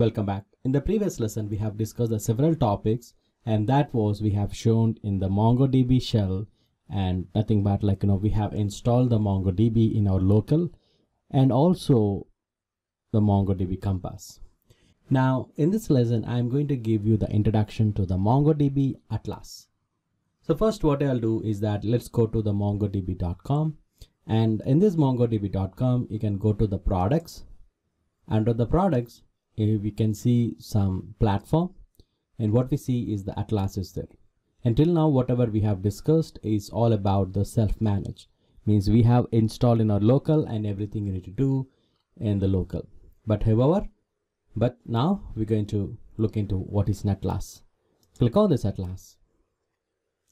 Welcome back. In the previous lesson, we have discussed the several topics and that was we have shown in the MongoDB shell and nothing but like, you know, we have installed the MongoDB in our local and also the MongoDB Compass. Now, in this lesson, I'm going to give you the introduction to the MongoDB Atlas. So first what I'll do is that let's go to the mongodb.com and in this mongodb.com, you can go to the products. Under the products, we can see some platform and what we see is the Atlas is there. Until now, whatever we have discussed is all about the self-managed. Means we have installed in our local and everything you need to do in the local. But however, but now we're going to look into what is Atlas. Click on this Atlas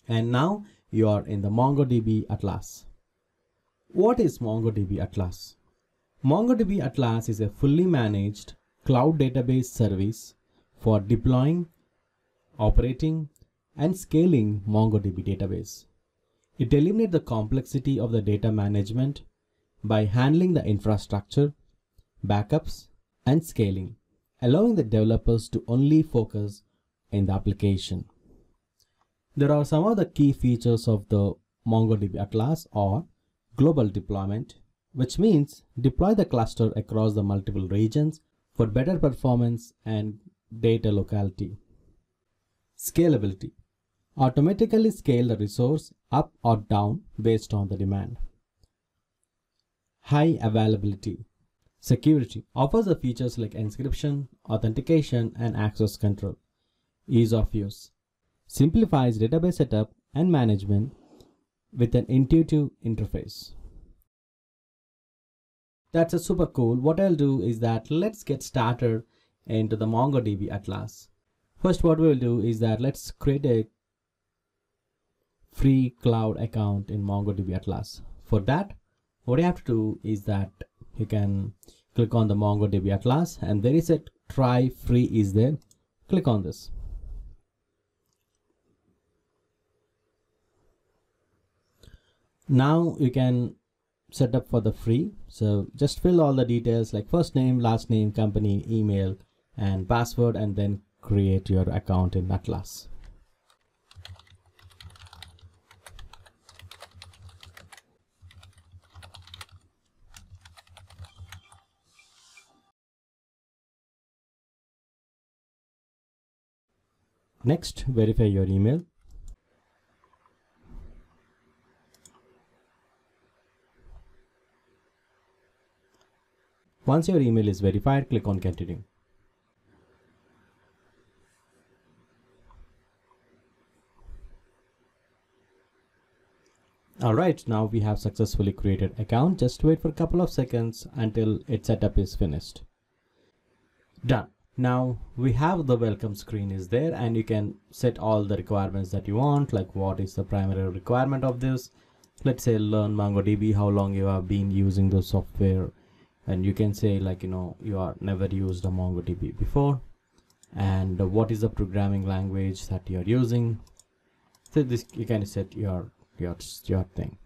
and now you are in the MongoDB Atlas. What is MongoDB Atlas? MongoDB Atlas is a fully managed cloud database service for deploying, operating, and scaling MongoDB database. It eliminates the complexity of the data management by handling the infrastructure, backups, and scaling, allowing the developers to only focus in the application. There are some of the key features of the MongoDB Atlas or global deployment, which means deploy the cluster across the multiple regions for better performance and data locality. Scalability. Automatically scale the resource up or down based on the demand. High availability. Security offers the features like encryption, authentication, and access control. Ease of use simplifies database setup and management with an intuitive interface. That's a super cool. What I'll do is that let's get started into the MongoDB Atlas. First, what we'll do is that let's create a free cloud account in MongoDB Atlas. For that, what you have to do is that you can click on the MongoDB Atlas and there is a try free is there. Click on this. now you can set up for the free. So just fill all the details like first name last name company email and password and then create your account in atlas. Next verify your email Once your email is verified, click on continue. Alright, now we have successfully created account. Just wait for a couple of seconds until its setup is finished. Done. Now we have the welcome screen is there and you can set all the requirements that you want like what is the primary requirement of this. Let's say learn MongoDB, how long you have been using the software, and you can say like you know you are never used a mongodb before. And what is the programming language that you're using? So this you can set your your your thing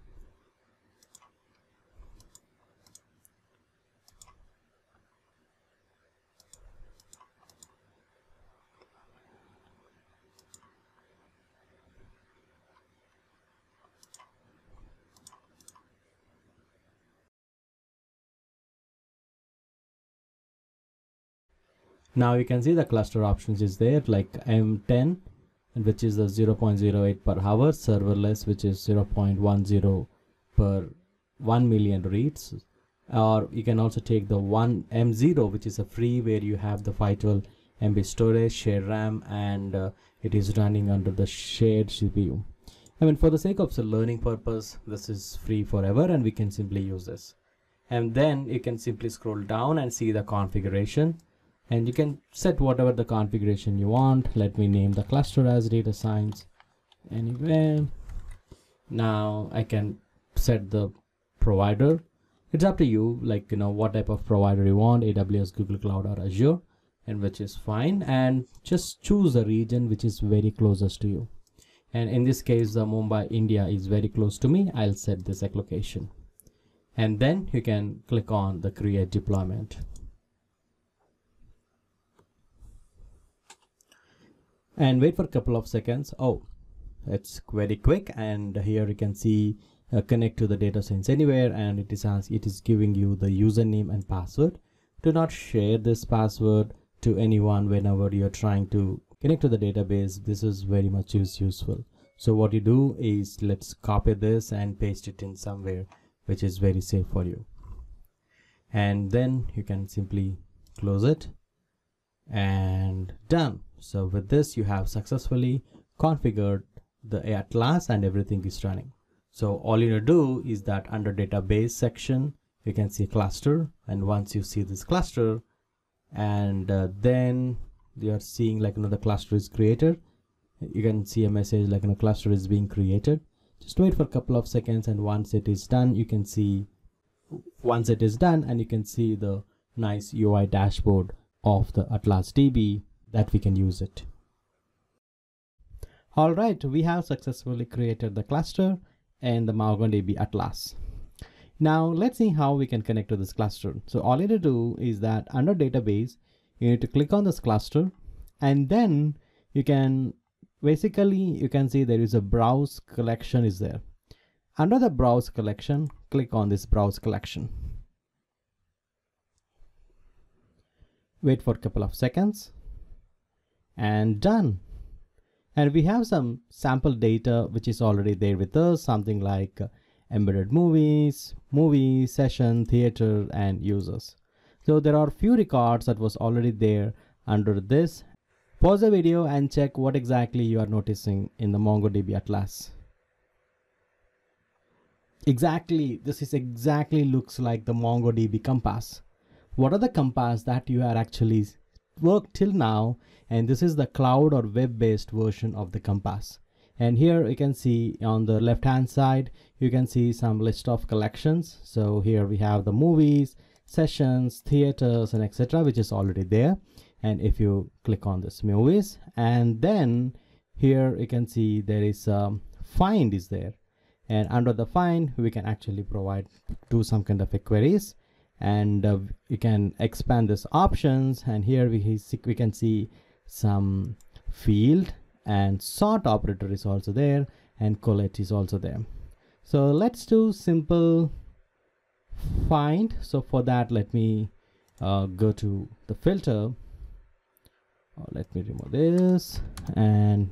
now you can see the cluster options is there like m10 which is the 0.08 per hour serverless which is 0.10 per 1 million reads. Or you can also take the one m0 which is a free where you have the 512 MB storage shared RAM and uh, it is running under the shared CPU I mean for the sake of the learning purpose this is free forever and we can simply use this. And then you can simply scroll down and see the configuration and you can set whatever the configuration you want. Let me name the cluster as data science. Anyway now I can set the provider. It's up to you like you know what type of provider you want AWS Google Cloud or Azure and which is fine. And just choose the region which is very closest to you. And in this case the Mumbai India is very close to me. I'll set this location. And then you can click on the create deployment and wait for a couple of seconds. Oh it's very quick and here you can see uh, connect to the data science anywhere and it is as it is giving you the username and password. Do not share this password to anyone whenever you're trying to connect to the database. This is very much use useful. So what you do is let's copy this and paste it in somewhere which is very safe for you. And then you can simply close it. And done so with this you have successfully configured the atlas and everything is running. So all you need to do is that under database section you can see cluster. And once you see this cluster and uh, then you are seeing like another cluster is created. You can see a message like a cluster is being created. Just wait for a couple of seconds and once it is done you can see once it is done and you can see the nice UI dashboard of the Atlas DB that we can use it. All right, we have successfully created the cluster and the MongoDB Atlas. Now let's see how we can connect to this cluster. So all you need to do is that under database, you need to click on this cluster and then you can basically you can see there is a browse collection is there. Under the browse collection, click on this browse collection. Wait for a couple of seconds and done. And we have some sample data which is already there with us, something like uh, embedded movies, movie, session, theater, and users. So there are few records that was already there under this. Pause the video and check what exactly you are noticing in the MongoDB Atlas. Exactly, this is exactly looks like the MongoDB Compass. What are the Compass that you are actually worked till now and this is the cloud or web-based version of the Compass. And here you can see on the left hand side, you can see some list of collections. So here we have the movies, sessions, theaters and etc. which is already there. And if you click on this movies and then here you can see there is a find is there and under the find we can actually provide do some kind of queries and uh, we can expand this options. And here we, we can see some field and sort operator is also there and collect is also there. So let's do simple find. So for that let me uh, go to the filter. Oh, let me remove this. And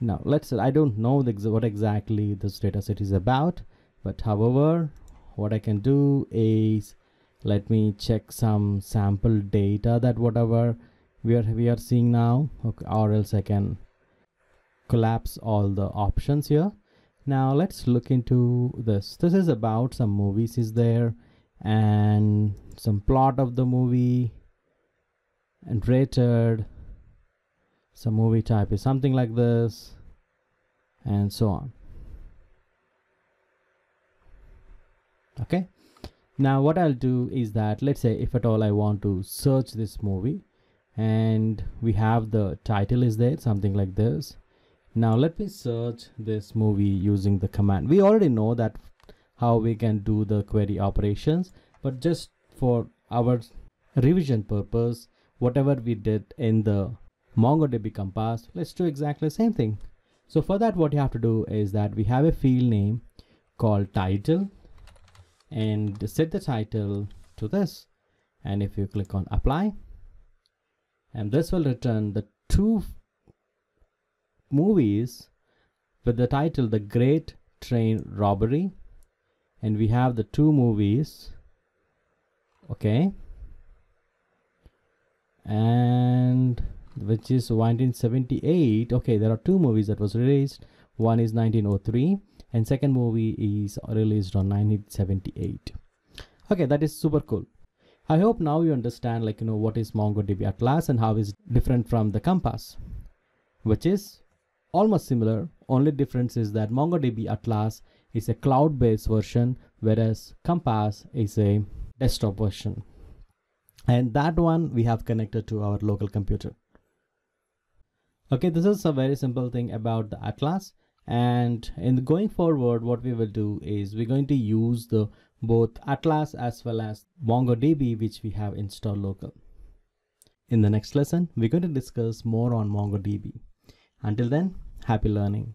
now let's I don't know the, what exactly this data set is about. But however what I can do is let me check some sample data that whatever we are we are seeing now okay, or else I can collapse all the options here. Now let's look into this. This is about some movies is there and some plot of the movie and rated some movie type is something like this and so on. Okay now what I'll do is that let's say if at all I want to search this movie and we have the title is there something like this. Now let me search this movie using the command. We already know that how we can do the query operations but just for our revision purpose whatever we did in the MongoDB Compass, let's do exactly the same thing. So for that, what you have to do is that we have a field name called title and set the title to this. And if you click on apply, and this will return the two movies with the title The Great Train Robbery. And we have the two movies. Okay. And which is 1978 okay there are two movies that was released one is 1903 and second movie is released on 1978 okay that is super cool. I hope now you understand like you know what is mongodb atlas and how is different from the compass which is almost similar. Only difference is that mongodb atlas is a cloud-based version whereas compass is a desktop version. And that one we have connected to our local computer. Okay this is a very simple thing about the atlas and in the going forward what we will do is we're going to use the both atlas as well as mongodb which we have installed local in the next lesson we're going to discuss more on mongodb Until then, happy learning.